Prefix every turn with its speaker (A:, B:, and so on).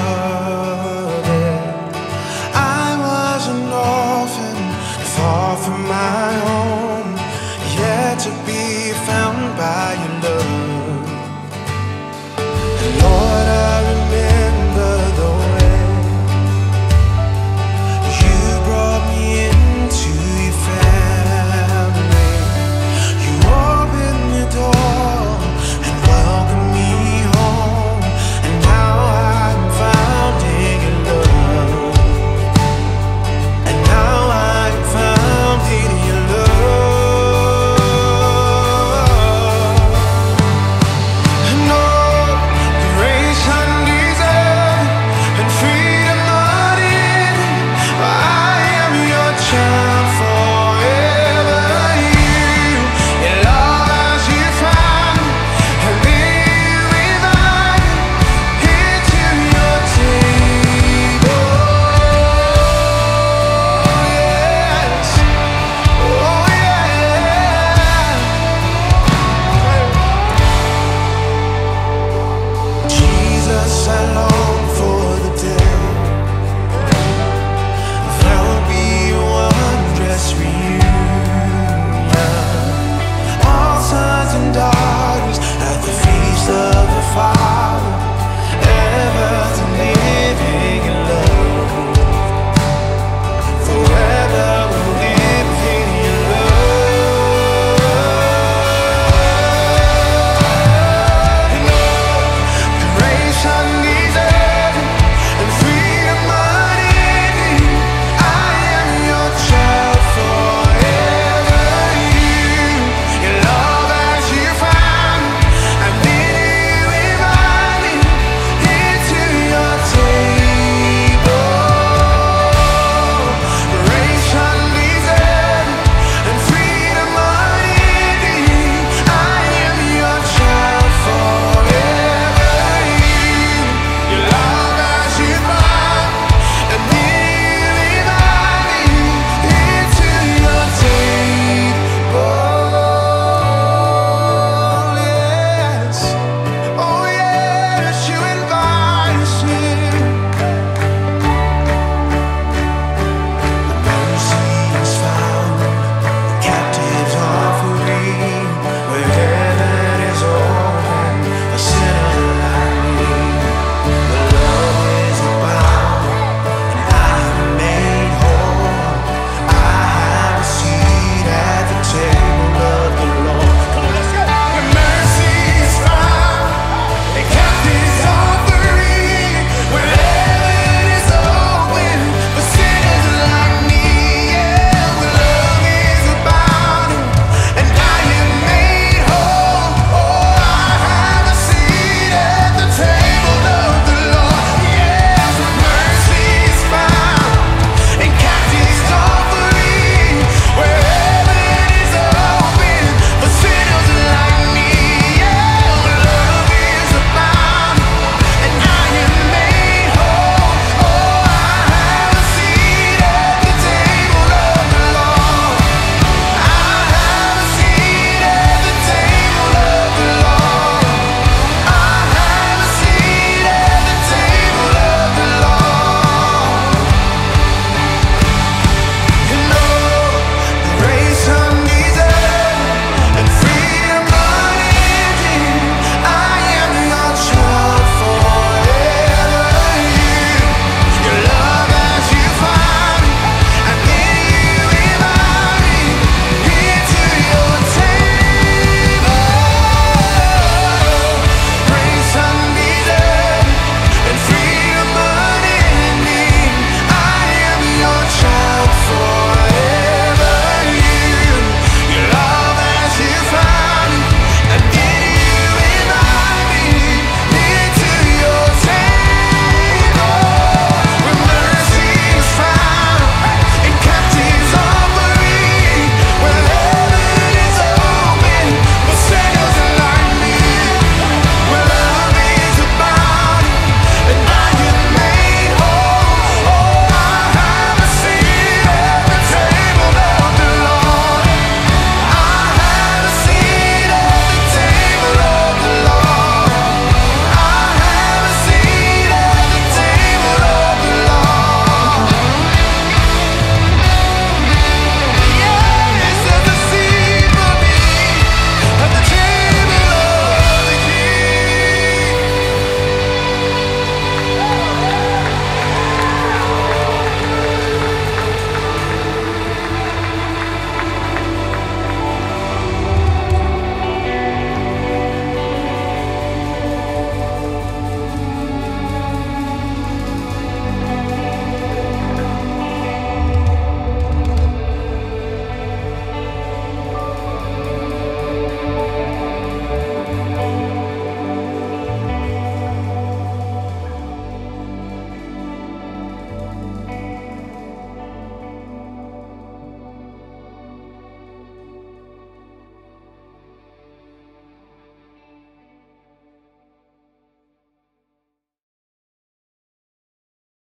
A: love it. I was an orphan, far from my